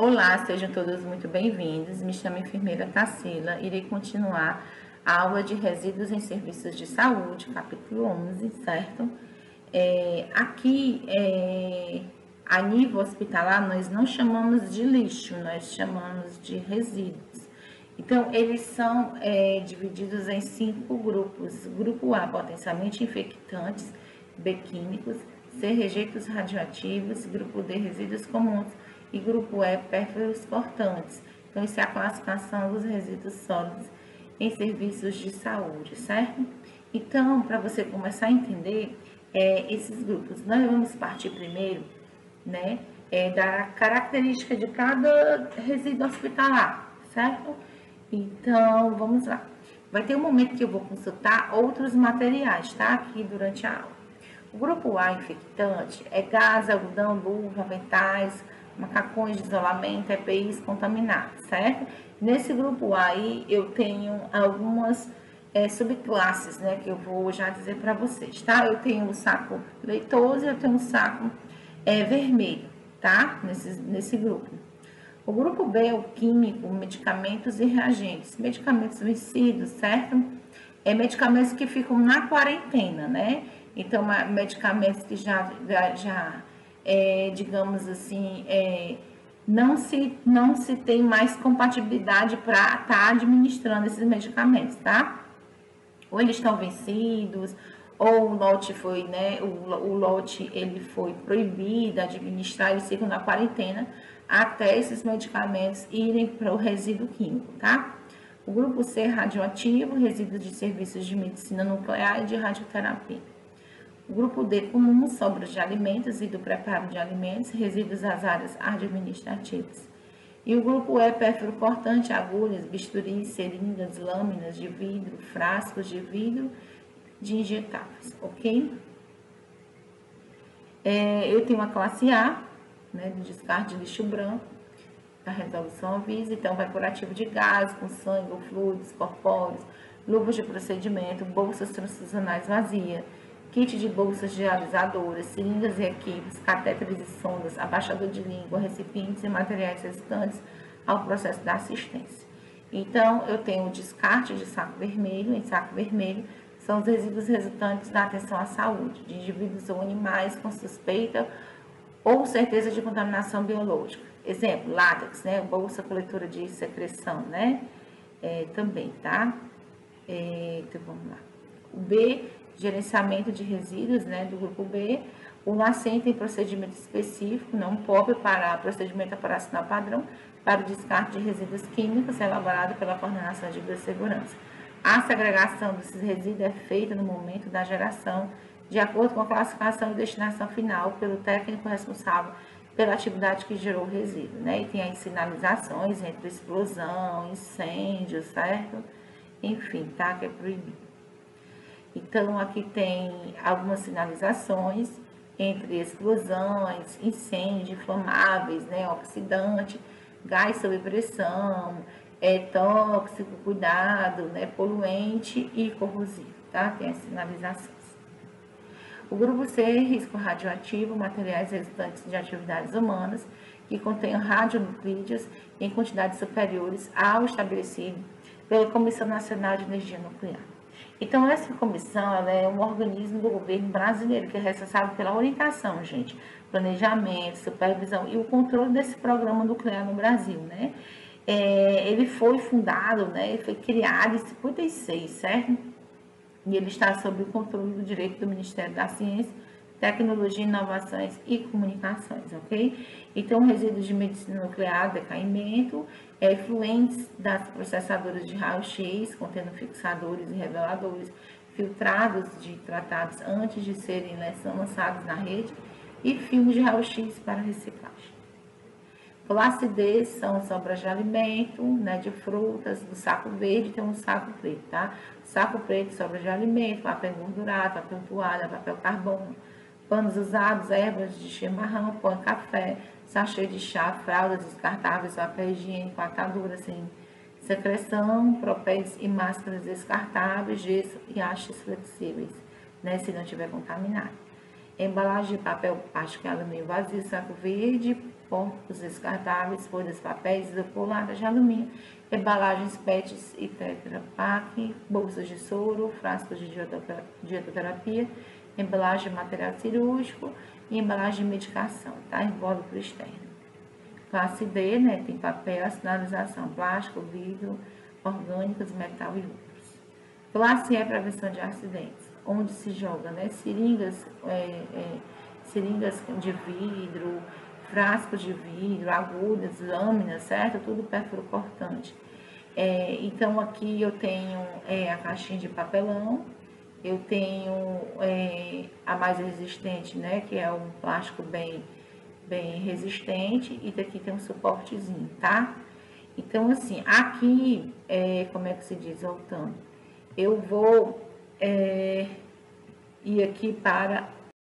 Olá, sejam todos muito bem-vindos. Me chamo enfermeira Tarsila. Irei continuar a aula de resíduos em serviços de saúde, capítulo 11, certo? É, aqui, é, a nível hospitalar, nós não chamamos de lixo, nós chamamos de resíduos. Então, eles são é, divididos em cinco grupos. Grupo A, potencialmente infectantes, B, químicos, C, rejeitos radioativos, grupo D, resíduos comuns, e grupo E, pérfuros cortantes. Então, isso é a classificação dos resíduos sólidos em serviços de saúde, certo? Então, para você começar a entender é, esses grupos, nós vamos partir primeiro, né, é, da característica de cada resíduo hospitalar, certo? Então, vamos lá. Vai ter um momento que eu vou consultar outros materiais, tá? Aqui durante a aula. O grupo A infectante é gás, algodão, luva, aventais, macacões de isolamento, EPIs contaminados, certo? Nesse grupo aí eu tenho algumas é, subclasses, né, que eu vou já dizer para vocês, tá? Eu tenho o saco leitoso e eu tenho o saco é, vermelho, tá? Nesse, nesse grupo. O grupo B é o químico, medicamentos e reagentes. Medicamentos vencidos, certo? É medicamentos que ficam na quarentena, né? Então, medicamentos que já, já é, digamos assim, é, não, se, não se tem mais compatibilidade para estar tá administrando esses medicamentos, tá? Ou eles estão vencidos, ou o lote foi, né, o, o lote ele foi proibido administrar, eles ficam na quarentena até esses medicamentos irem para o resíduo químico, tá? O grupo C radioativo, resíduos de serviços de medicina nuclear e de radioterapia. O grupo D comum, sobras de alimentos e do preparo de alimentos, resíduos das áreas administrativas. E o grupo E, pérfuro cortante, agulhas, bisturis, seringas, lâminas de vidro, frascos de vidro de injetáveis, ok? É, eu tenho a classe A, né, de descarte de lixo branco, a resolução avisa, então vai por ativo de gás, com sangue fluidos corpóreos, luvas de procedimento, bolsas transfusionais vazias, kit de bolsas dialisadoras, seringas e equipes, catéteres e sondas, abaixador de língua, recipientes e materiais resultantes ao processo da assistência. Então, eu tenho o descarte de saco vermelho, em saco vermelho, são os resíduos resultantes da atenção à saúde de indivíduos ou animais com suspeita ou certeza de contaminação biológica. Exemplo, látex, né? Bolsa coletora de secreção, né? É, também, tá? É, então, vamos lá. O B gerenciamento de resíduos, né, do grupo B, o NACEM tem procedimento específico, não POP para procedimento operacional padrão, para o descarte de resíduos químicos elaborado pela Coordenação de Biossegurança. A segregação desses resíduos é feita no momento da geração, de acordo com a classificação e destinação final pelo técnico responsável pela atividade que gerou o resíduo, né? E tem aí sinalizações entre explosão, incêndio, certo? Enfim, tá? Que é proibido. Então, aqui tem algumas sinalizações entre explosões, incêndio, inflamáveis, né, oxidante, gás sob pressão, é tóxico, cuidado, né, poluente e corrosivo, tá? Tem as sinalizações. O grupo C, risco radioativo, materiais resultantes de atividades humanas que contenham radionuclídeos em quantidades superiores ao estabelecido pela Comissão Nacional de Energia Nuclear. Então, essa comissão ela é um organismo do governo brasileiro que é responsável pela orientação, gente, planejamento, supervisão e o controle desse programa nuclear no Brasil, né? É, ele foi fundado, né, foi criado em 56, certo? E ele está sob o controle do direito do Ministério da Ciência, Tecnologia, Inovações e Comunicações, ok? Então, resíduos de medicina nuclear, decaimento, é, efluentes das processadoras de raio-x, contendo fixadores e reveladores, filtrados de tratados antes de serem né, lançados na rede, e filmes de raio-x para reciclagem. D são sobras de alimento, né, de frutas, do saco verde tem um saco preto, tá? Saco preto, sobras de alimento, papel engordurado, papel toalha, papel carbono, panos usados, ervas de chimarrão, pão café, sachê de chá, fraldas descartáveis, papel higiênico, atadura sem secreção, propéis e máscaras descartáveis, gesso e hastes flexíveis, né, se não estiver contaminado. Embalagem de papel plástico e alumínio vazio, saco verde, porcos descartáveis, folhas, papéis, isopor, latas de alumínio, embalagens PETs e Tetra Pak, bolsas de soro, frascos de dietoterapia, embalagem de material cirúrgico e embalagem de medicação, tá? Invólucro externo. Classe D, né? Tem papel, sinalização, plástico, vidro, orgânicos, metal e outros. Classe E, prevenção de acidentes, onde se joga, né? Seringas, é, é, seringas de vidro, frascos de vidro, agulhas, lâminas, certo? Tudo perfuro cortante. É, então, aqui eu tenho é, a caixinha de papelão, eu tenho é, a mais resistente, né? Que é um plástico bem, bem resistente, e daqui tem um suportezinho, tá? Então, assim, aqui, é, como é que se diz, voltando, eu vou é, ir aqui para